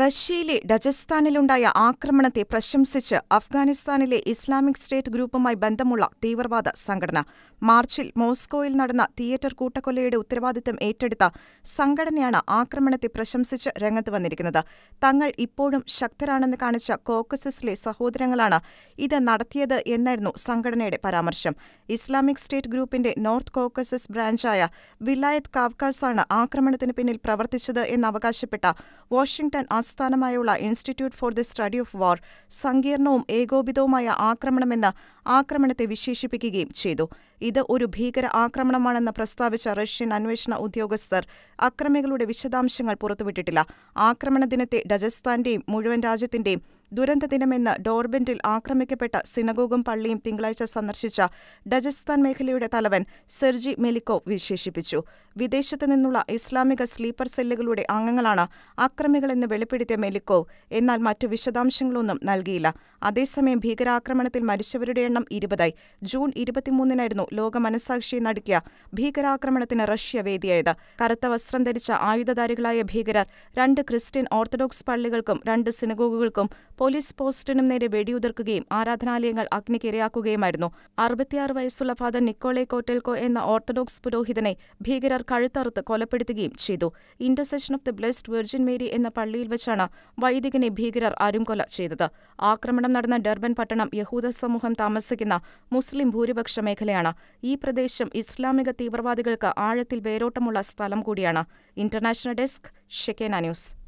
റഷ്യയിലെ ഡജസ്ഥാനിലുണ്ടായ ആക്രമണത്തെ പ്രശംസിച്ച് അഫ്ഗാനിസ്ഥാനിലെ ഇസ്ലാമിക് സ്റ്റേറ്റ് ഗ്രൂപ്പുമായി ബന്ധമുള്ള തീവ്രവാദ സംഘടന. മാർച്ചിൽ മോസ്കോയിൽ നടന്ന തിയേറ്റർ കൂട്ടക്കൊലയുടെ ഉത്തരവാദിത്തം ഏറ്റെടുത്ത സംഘടനയാണ് ആക്രമണത്തെ പ്രശംസിച്ച് രംഗത്ത് വന്നിരിക്കുന്നത്. തങ്ങൾ ഇപ്പോഴും ശക്തരാണെന്ന് കാണിച്ച കോക്കസസിലെ സഹോദരങ്ങളാണ് ഇത് നടത്തിയത് എന്നായിരുന്നു സംഘടനയുടെ പരാമർശം. ഇസ്ലാമിക് സ്റ്റേറ്റ് ഗ്രൂപ്പിന്റെ നോർത്ത് കോക്കസസ് ബ്രാഞ്ചായ വിലായത് കാവ്കാസാണ് ആക്രമണത്തിന് പിന്നിൽ പ്രവർത്തിച്ചത് എന്നവകാശപ്പെട്ട വാഷിംഗ്ടൺ ആസ്ഥാനമായുള്ള institute for the study of war സങ്കീർണവും ഏകോപിതവുമായ ആക്രമണമെന്ന് ആക്രമണത്തെ വിശേഷിപ്പിക്കുകയും ചെയ്തു. ഇത് ഒരു ഭീകര ആക്രമണമാണെന്ന് പ്രസ്താവിച്ച റഷ്യൻ അന്വേഷണ ഉദ്യോഗസ്ഥർ അക്രമികളുടെ വിശദാംശങ്ങൾ പുറത്തുവിട്ടിട്ടില്ല. ആക്രമണ ദിനത്തെ ഡജസ്ഥാന്റെയും മുഴുവൻ രാജ്യത്തിന്റെയും ദുരന്ത ദിനമെന്ന് ഡോർബെന്റിൽ ആക്രമിക്കപ്പെട്ട സിനഗോഗും പള്ളിയും തിങ്കളാഴ്ച സന്ദർശിച്ച ഡജസ്ഥാൻ മേഖലയുടെ തലവൻ സെർജി മെലിക്കോ വിശേഷിപ്പിച്ചു. വിദേശത്തു നിന്നുള്ള ഇസ്ലാമിക സ്ലീപ്പർ സെല്ലുകളുടെ അംഗങ്ങളാണ് അക്രമികളെന്ന് വെളിപ്പെടുത്തിയ മെലിക്കോ. എന്നാൽ മറ്റു വിശദാംശങ്ങളൊന്നും നൽകിയില്ല. അതേസമയം ഭീകരാക്രമണത്തിൽ മരിച്ചവരുടെ എണ്ണം ഇരുപതായി. ജൂൺ ഇരുപത്തിമൂന്നിനായിരുന്നു ലോക മനസാക്ഷിയെ നടുക്കിയ ഭീകരാക്രമണത്തിന് റഷ്യ വേദിയായത്. കറുത്ത വസ്ത്രം ധരിച്ച ആയുധധാരികളായ ഭീകരർ രണ്ട് ക്രിസ്ത്യൻ ഓർത്തഡോക്സ് പള്ളികൾക്കും രണ്ട് സിനഗോഗുകൾക്കും പോലീസ് പോസ്റ്റിനും നേരെ വെടിയുതിർക്കുകയും ആരാധനാലയങ്ങൾ അഗ്നിക്കിരയാക്കുകയുമായിരുന്നു. അറുപത്തിയാറ് വയസ്സുള്ള ഫാദർ നിക്കോളെ കോട്ടേൽക്കോ എന്ന ഓർത്തഡോക്സ് പുരോഹിതനെ ഭീകരർ കഴുത്തറുത്ത് കൊലപ്പെടുത്തുകയും ചെയ്തു. Intercession of the Blessed Virgin Mary എന്ന പള്ളിയിൽ വെച്ചാണ് വൈദികനെ ഭീകരർ അരുംകൊല ചെയ്തത്. ആക്രമണം നടന്ന ഡർബൻ പട്ടണം യഹൂദ സമൂഹം താമസിക്കുന്ന മുസ്ലിം ഭൂരിപക്ഷ മേഖലയാണ്. ഈ പ്രദേശം ഇസ്ലാമിക തീവ്രവാദികൾക്ക് ആഴത്തിൽ വേരോട്ടമുള്ള സ്ഥലം കൂടിയാണ്. International desk Shekinah News.